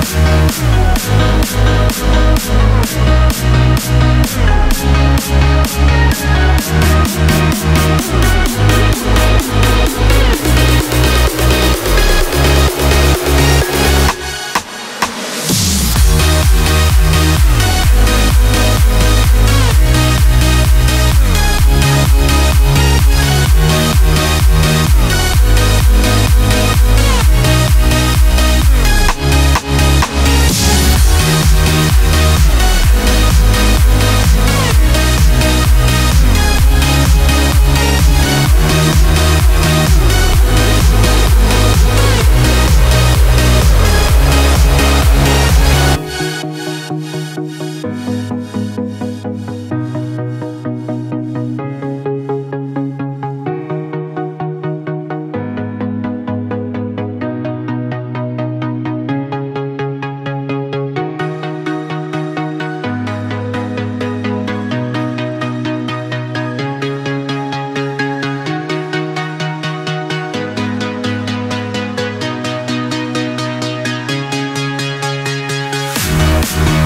Música